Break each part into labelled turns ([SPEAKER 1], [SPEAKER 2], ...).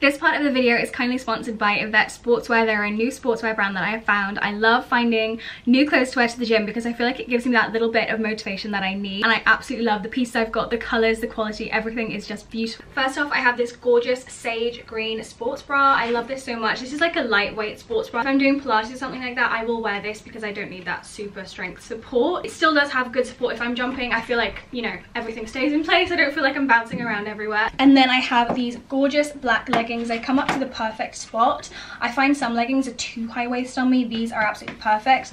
[SPEAKER 1] This part of the video is kindly sponsored by Yvette Sportswear. They're a new sportswear brand that I have found. I love finding new clothes to wear to the gym because I feel like it gives me that little bit of motivation that I need. And I absolutely love the pieces I've got, the colours, the quality, everything is just beautiful. First off, I have this gorgeous sage green sports bra. I love this so much. This is like a lightweight sports bra. If I'm doing Pilates or something like that, I will wear this because I don't need that super strength support. It still does have good support. If I'm jumping, I feel like, you know, everything stays in place. I don't feel like I'm bouncing around everywhere. And then I have these gorgeous black leggings. They come up to the perfect spot. I find some leggings are too high waist on me. These are absolutely perfect.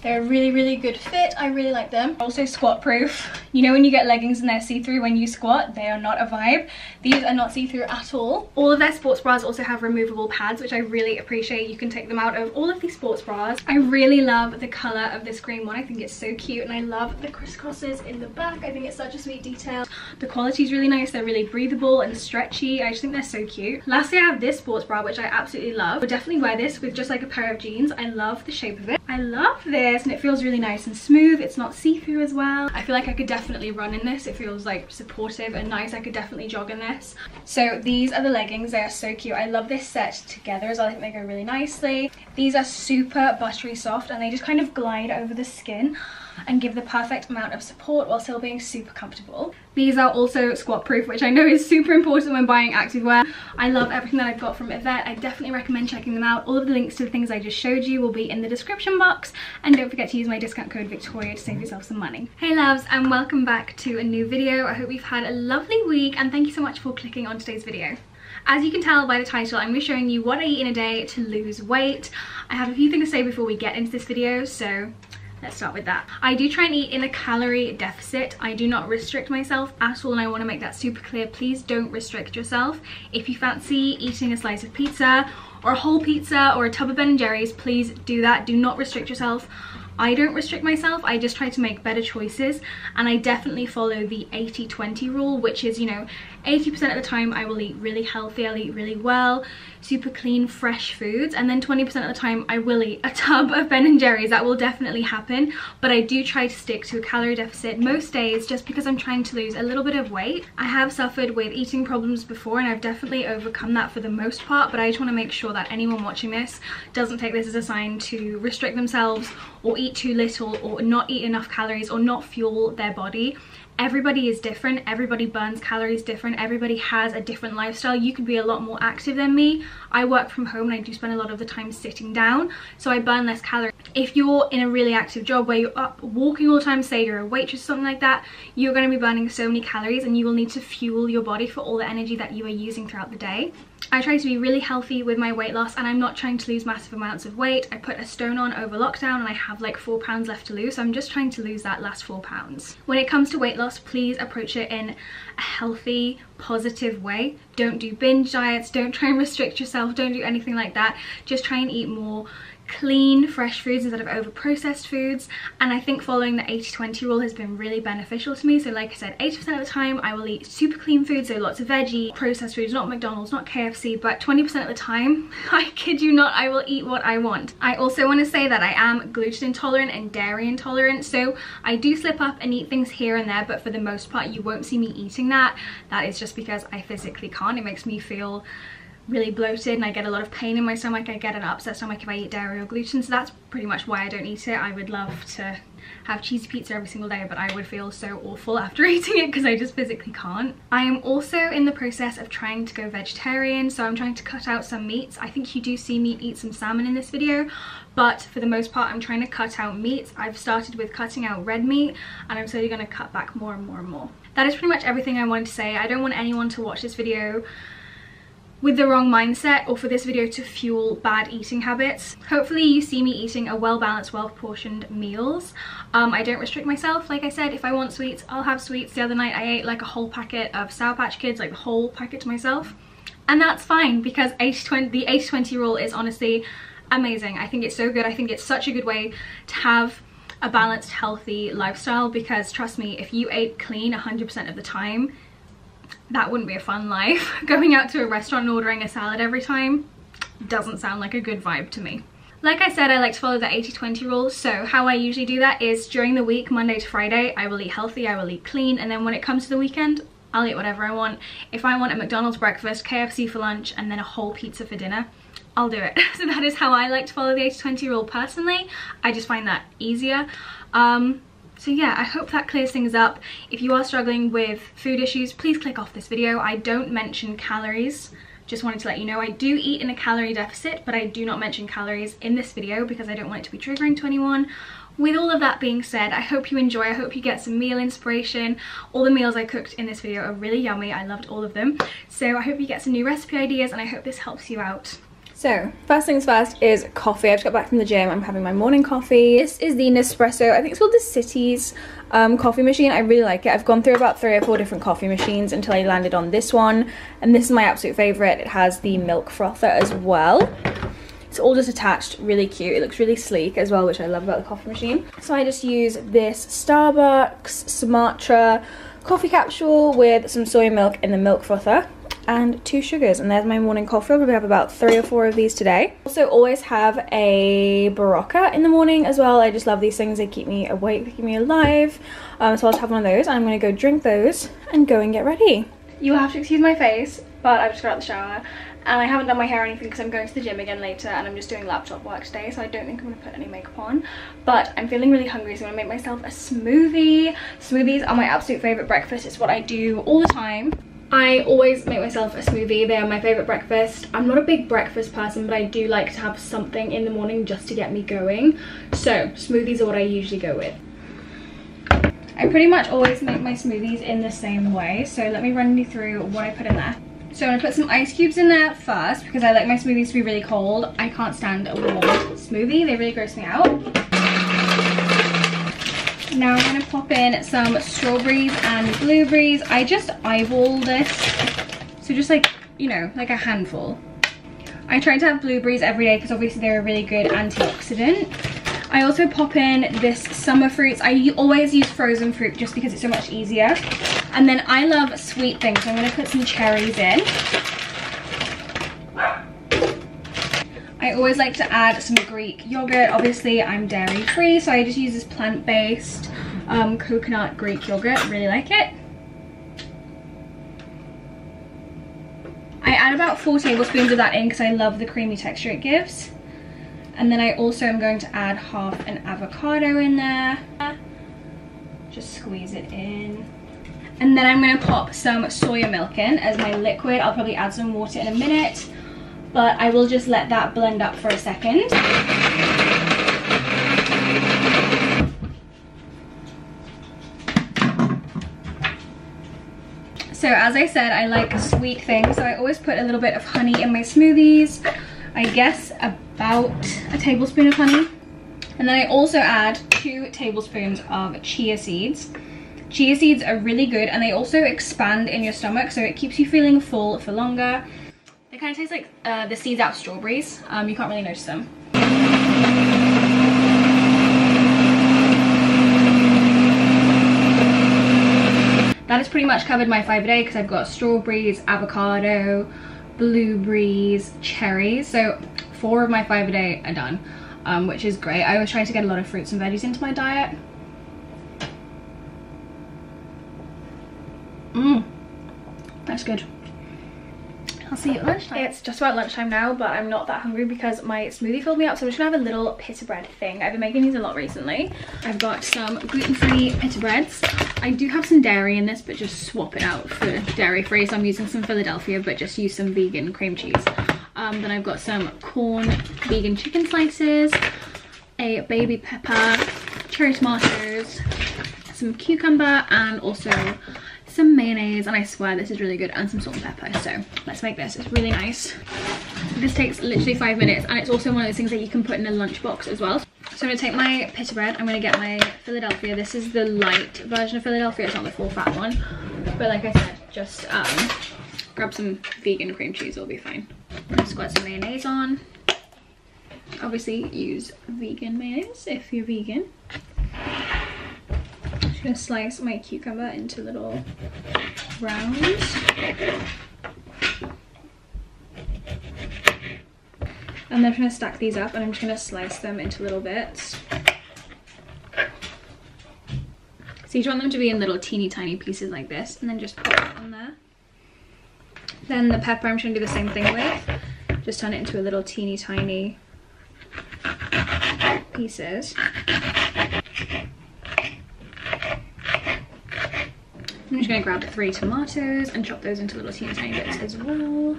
[SPEAKER 1] They're a really, really good fit. I really like them. Also squat proof. You know when you get leggings and they're see-through when you squat? They are not a vibe. These are not see-through at all. All of their sports bras also have removable pads, which I really appreciate. You can take them out of all of these sports bras. I really love the color of this green one. I think it's so cute and I love the crisscrosses in the back. I think it's such a sweet detail. The quality is really nice. They're really breathable and stretchy. I just think they're so cute. Lastly, I have this sports bra, which I absolutely love. I definitely wear this with just like a pair of jeans. I love the shape of it. I love this and it feels really nice and smooth. It's not see-through as well. I feel like I could definitely run in this. It feels like supportive and nice. I could definitely jog in this. So these are the leggings. They are so cute. I love this set together as well. I think they go really nicely. These are super buttery soft and they just kind of glide over the skin and give the perfect amount of support while still being super comfortable. These are also squat proof, which I know is super important when buying activewear. I love everything that I've got from Yvette. I definitely recommend checking them out. All of the links to the things I just showed you will be in the description box. And don't forget to use my discount code Victoria to save yourself some money. Hey loves, and welcome back to a new video. I hope you've had a lovely week and thank you so much for clicking on today's video. As you can tell by the title, I'm going to be showing you what I eat in a day to lose weight. I have a few things to say before we get into this video, so let's start with that. I do try and eat in a calorie deficit. I do not restrict myself at all and i want to make that super clear. Please don't restrict yourself. If you fancy eating a slice of pizza or a whole pizza or a tub of ben and jerry's please do that. Do not restrict yourself. I don't restrict myself, I just try to make better choices and I definitely follow the 80-20 rule which is, you know, 80% of the time I will eat really healthy, I'll eat really well, super clean, fresh foods, and then 20% of the time I will eat a tub of Ben & Jerry's. That will definitely happen, but I do try to stick to a calorie deficit most days just because I'm trying to lose a little bit of weight. I have suffered with eating problems before and I've definitely overcome that for the most part, but I just want to make sure that anyone watching this doesn't take this as a sign to restrict themselves or eat too little or not eat enough calories or not fuel their body everybody is different everybody burns calories different everybody has a different lifestyle. You could be a lot more active than me. I work from home and i do spend a lot of the time sitting down so i burn less calories. If you're in a really active job where you're up walking all the time say you're a waitress something like that you're going to be burning so many calories and you will need to fuel your body for all the energy that you are using throughout the day I try to be really healthy with my weight loss and I'm not trying to lose massive amounts of weight. I put a stone on over lockdown and I have like four pounds left to lose. So I'm just trying to lose that last four pounds. When it comes to weight loss, please approach it in healthy, positive way. Don't do binge diets. Don't try and restrict yourself. Don't do anything like that. Just try and eat more clean fresh foods instead of over processed foods and I think following the 80-20 rule has been really beneficial to me so like I said 80% of the time I will eat super clean food so lots of veggie processed foods not McDonald's not KFC but 20% of the time I kid you not I will eat what I want I also want to say that I am gluten intolerant and dairy intolerant so I do slip up and eat things here and there but for the most part you won't see me eating that that is just because I physically can't it makes me feel really bloated and I get a lot of pain in my stomach. I get an upset stomach if I eat dairy or gluten. So that's pretty much why I don't eat it. I would love to have cheesy pizza every single day but I would feel so awful after eating it because I just physically can't. I am also in the process of trying to go vegetarian so I'm trying to cut out some meats. I think you do see me eat some salmon in this video but for the most part I'm trying to cut out meats. I've started with cutting out red meat and I'm slowly going to cut back more and more and more. That is pretty much everything I wanted to say. I don't want anyone to watch this video with the wrong mindset or for this video to fuel bad eating habits. Hopefully you see me eating a well-balanced, well-portioned meals. Um, I don't restrict myself. Like I said, if I want sweets, I'll have sweets. The other night I ate like a whole packet of Sour Patch Kids, like the whole packet to myself. And that's fine because 80 -20, the 80-20 rule is honestly amazing. I think it's so good. I think it's such a good way to have a balanced, healthy lifestyle because trust me, if you ate clean 100% of the time, that wouldn't be a fun life. Going out to a restaurant and ordering a salad every time doesn't sound like a good vibe to me. Like I said, I like to follow the 80-20 rule. So how I usually do that is during the week, Monday to Friday, I will eat healthy, I will eat clean. And then when it comes to the weekend, I'll eat whatever I want. If I want a McDonald's breakfast, KFC for lunch, and then a whole pizza for dinner, I'll do it. so that is how I like to follow the 80-20 rule personally. I just find that easier. Um, so yeah, I hope that clears things up. If you are struggling with food issues, please click off this video. I don't mention calories. Just wanted to let you know I do eat in a calorie deficit, but I do not mention calories in this video because I don't want it to be triggering to anyone. With all of that being said, I hope you enjoy. I hope you get some meal inspiration. All the meals I cooked in this video are really yummy. I loved all of them. So I hope you get some new recipe ideas and I hope this helps you out.
[SPEAKER 2] So, first things first is coffee. I just got back from the gym. I'm having my morning coffee. This is the Nespresso. I think it's called the CitiZ um, coffee machine. I really like it. I've gone through about three or four different coffee machines until I landed on this one. And this is my absolute favourite. It has the milk frother as well. It's all just attached, really cute. It looks really sleek as well, which I love about the coffee machine. So I just use this Starbucks Sumatra coffee capsule with some soy milk in the milk frother and two sugars. And there's my morning coffee. I'll probably have about three or four of these today. Also always have a Berocca in the morning as well. I just love these things. They keep me awake they keep me alive. Um, so i'll just have one of those. I'm gonna go drink those and go and get ready.
[SPEAKER 1] You will have to excuse my face but i just got out the shower. And I haven't done my hair or anything because I'm going to the gym again later and I'm just doing laptop work today so I don't think I'm going to put any makeup on. But I'm feeling really hungry so I'm going to make myself a smoothie. Smoothies are my absolute favourite breakfast. It's what I do all the time I always make myself a smoothie. They are my favourite breakfast. I'm not a big breakfast person, but I do like to have something in the morning just to get me going. So smoothies are what I usually go with. I pretty much always make my smoothies in the same way. So let me run you through what I put in there. So I'm gonna put some ice cubes in there first because I like my smoothies to be really cold. I can't stand a warm smoothie. They really gross me out. Now I'm to pop in some strawberries and blueberries. I just eyeball this. So just like, you know, like a handful. I try to have blueberries every day because obviously they're a really good antioxidant. I also pop in this summer fruits. I always use frozen fruit just because it's so much easier. And then I love sweet things, so I'm to put some cherries in. I always like to add some Greek yogurt. Obviously, I'm dairy free, so I just use this plant-based um, coconut Greek yogurt. Really like it. I add about four tablespoons of that in because I love the creamy texture it gives. And then I also am going to add half an avocado in there. Just squeeze it in. And then I'm going to pop some soya milk in as my liquid. I'll probably add some water in a minute but I will just let that blend up for a second. So as I said, I like sweet things, so I always put a little bit of honey in my smoothies. I guess about a tablespoon of honey. And then I also add two tablespoons of chia seeds. Chia seeds are really good and they also expand in your stomach, so it keeps you feeling full for longer. They kind of taste like uh, the seeds out strawberries. Um, you can't really notice them. That has pretty much covered my five a day because I've got strawberries, avocado, blueberries, cherries. So four of my five a day are done, um, which is great. I was trying to get a lot of fruits and veggies into my diet. Mmm, that's good. I'll see you at lunchtime. It's just about lunchtime now, but I'm not that hungry because my smoothie filled me up. So I'm just gonna have a little pita bread thing. I've been making these a lot recently. I've got some gluten-free pita breads. I do have some dairy in this, but just swap it out for dairy-free. So I'm using some Philadelphia, but just use some vegan cream cheese. Um, then I've got some Quorn vegan chicken slices, a baby pepper, cherry tomatoes, some cucumber, and also mayonnaise and I swear this is really good and some salt and pepper so let's make this. It's really nice. This takes literally five minutes and it's also one of those things that you can put in a lunchbox as well. So I'm going to take my pita bread I'm going to get my Philadelphia this is the light version of Philadelphia it's not the full fat one. But like I said just um, grab some vegan cream cheese it'll be fine. Squirt some mayonnaise on. Obviously use vegan mayonnaise if you're vegan just gonna slice my cucumber into little rounds. And then I'm gonna stack these up and I'm just gonna slice them into little bits. So you just want them to be in little teeny tiny pieces like this and then just put it on there. Then the pepper I'm just gonna do the same thing with. Just turn it into a little teeny tiny pieces. I'm just gonna grab three tomatoes and chop those into little teeny tiny bits as well.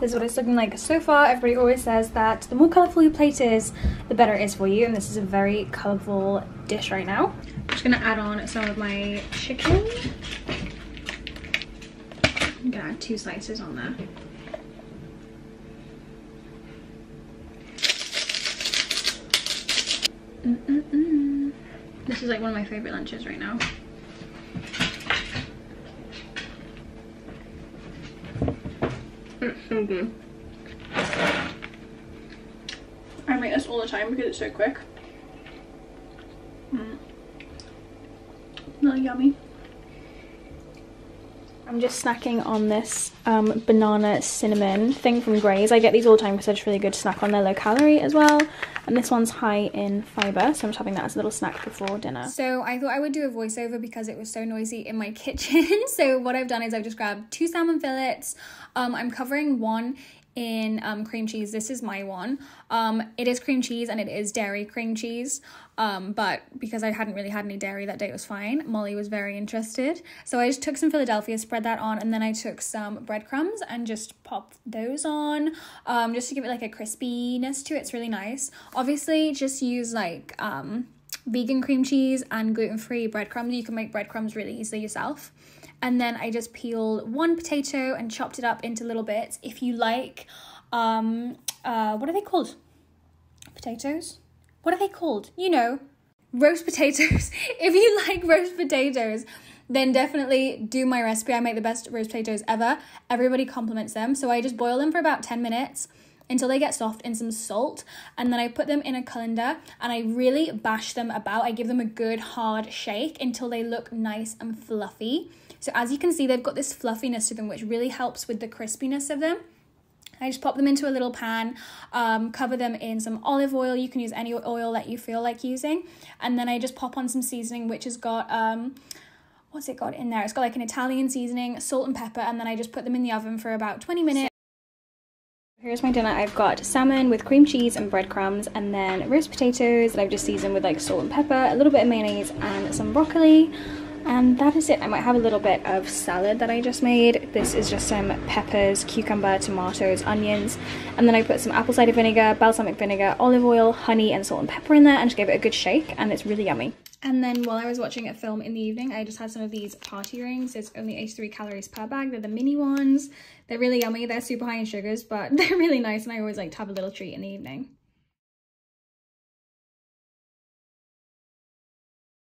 [SPEAKER 1] This is what it's looking like so far. Everybody always says that the more colourful your plate is, the better it is for you. And this is a very colourful dish right now. I'm just gonna add on some of my chicken. I'm gonna add two slices on there. Mm -mm -mm. This is like one of my favorite lunches right now. So good. I make this all the time because it's so quick. Mm. Really yummy. I'm just snacking on this um, banana cinnamon thing from Graze. I get these all the time because they're just really good to snack on. They're low calorie as well. And this one's high in fibre, so I'm just having that as a little snack before dinner. So I thought I would do a voiceover because it was so noisy in my kitchen. so what I've done is I've just grabbed two salmon fillets. Um, I'm covering one in um, cream cheese. This is my one. Um, it is cream cheese and it is dairy cream cheese. Um, but because I hadn't really had any dairy that day, it was fine. Molly was very interested. So I just took some Philadelphia, spread that on, and then I took some breadcrumbs and just popped those on um, just to give it like a crispiness to it. It's really nice. Obviously, just use like um, vegan cream cheese and gluten-free breadcrumbs. You can make breadcrumbs really easily yourself and then I just peeled one potato and chopped it up into little bits. If you like, um, uh, what are they called? Potatoes? What are they called? You know, roast potatoes. if you like roast potatoes, then definitely do my recipe. I make the best roast potatoes ever. Everybody compliments them. So I just boil them for about 10 minutes until they get soft in some salt and then I put them in a colander and I really bash them about. I give them a good hard shake until they look nice and fluffy. So as you can see, they've got this fluffiness to them, which really helps with the crispiness of them. I just pop them into a little pan, um, cover them in some olive oil. You can use any oil that you feel like using. And then I just pop on some seasoning, which has got, um, what's it got in there? It's got like an Italian seasoning, salt and pepper, and then I just put them in the oven for about 20 minutes. Here's my dinner. I've got salmon with cream cheese and breadcrumbs and then roast potatoes that I've just seasoned with like salt and pepper, a little bit of mayonnaise and some broccoli. And that is it. I might have a little bit of salad that I just made. This is just some peppers, cucumber, tomatoes, onions. And then I put some apple cider vinegar, balsamic vinegar, olive oil, honey and salt and pepper in there and just gave it a good shake and it's really yummy. And then while I was watching a film in the evening, I just had some of these party rings. It's only 83 calories per bag. They're the mini ones. They're really yummy. They're super high in sugars, but they're really nice and I always like to have a little treat in the evening.